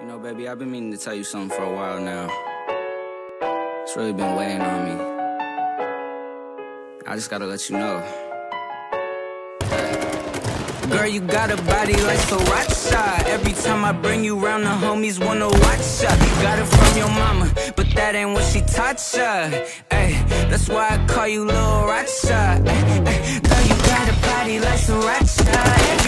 You know, baby, I've been meaning to tell you something for a while now. It's really been weighing on me. I just gotta let you know. Girl, you got a body like Sriracha. Every time I bring you round, the homies wanna watch ya. You got it from your mama, but that ain't what she taught ya. Ay, that's why I call you Lil Racha. Girl, you got a body like Sriracha. Every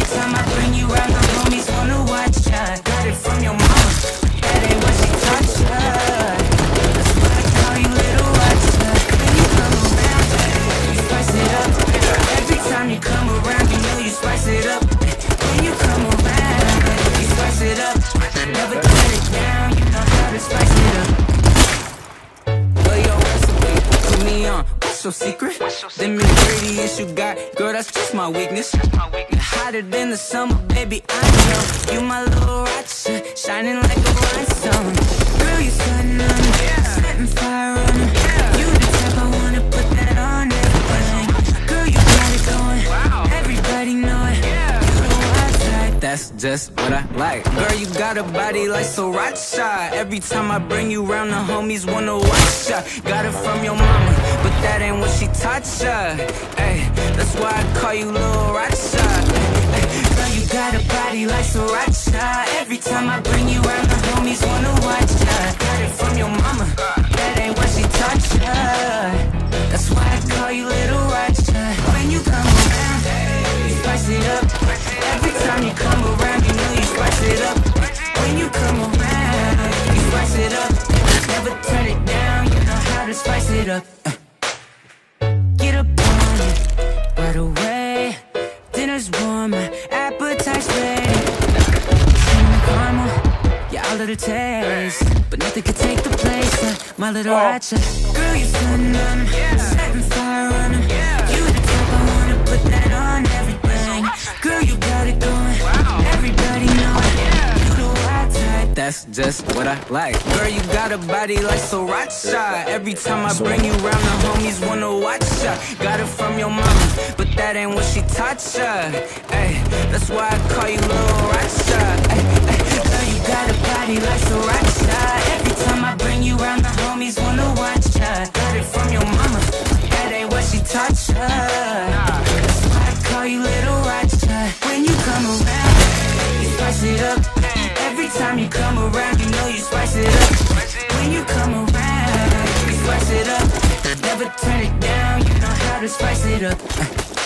What's your secret? Them ingredients you got, girl, that's just my weakness. Hotter than the summer, baby, I know. You my little Racha, shining that's just what I like. Girl, you got a body like Sriracha. Every time I bring you round, the homies wanna watch ya. Got it from your mama, but that ain't what she taught ya. Ay, that's why I call you Lil Racha. Girl, you got a body like Sriracha. Every time I bring you round, the homies wanna watch ya. Got it from your mama, spice it up. Never turn it down, you know how to spice it up. Uh. Get up on it right away. Dinner's warm, my appetite's ready. Caramel, yeah, a little taste, but nothing can take the place of my little Racha. Girl, you're stunning on 'em, setting fire That's just what I like. Girl, you got a body like Sriracha. Every time I bring you round, the homies wanna watch ya. Got it from your mama, but that ain't what she taught ya. Ay, that's why I call you Lil Racha. Girl, you got a body like Sriracha. Every time I bring you round, the homies wanna watch ya. Got it from your mama, that ain't what she taught ya. That's why I call you Little Racha. When you come around, you spice it up. Time you come around, you know you spice it up. When you come around, you spice it up. Never turn it down, you know how to spice it up.